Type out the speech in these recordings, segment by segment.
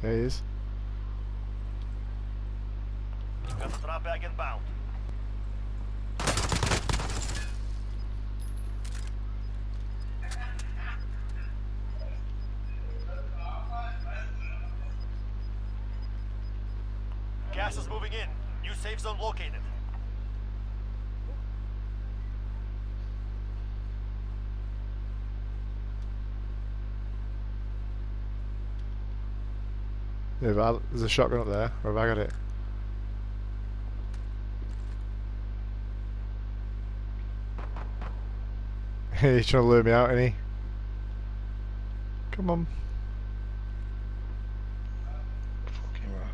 There he is. Bag inbound. Gas is moving in. New safe zone located. Yeah, but I- there's a shotgun up there. Or have I got it? He's trying to lure me out, ain't he? Come on. Fucking right.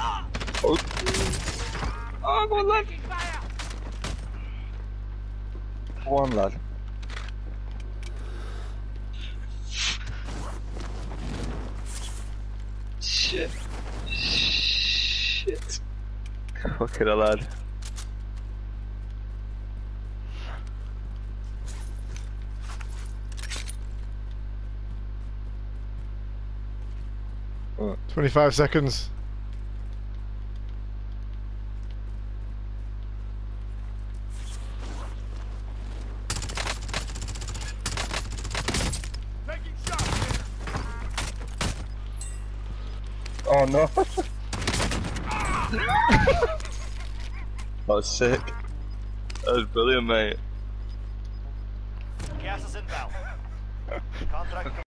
Ah! Oh. Oh, go on, lad. Go lad. Shit. Shit. Fucking hell, lad. Oh, 25 seconds. Oh no. that was oh, sick. That was brilliant, mate. Gas is inbound. Contract